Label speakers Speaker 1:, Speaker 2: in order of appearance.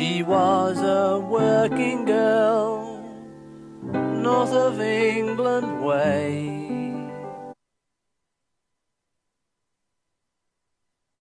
Speaker 1: She was a working girl, north of England way.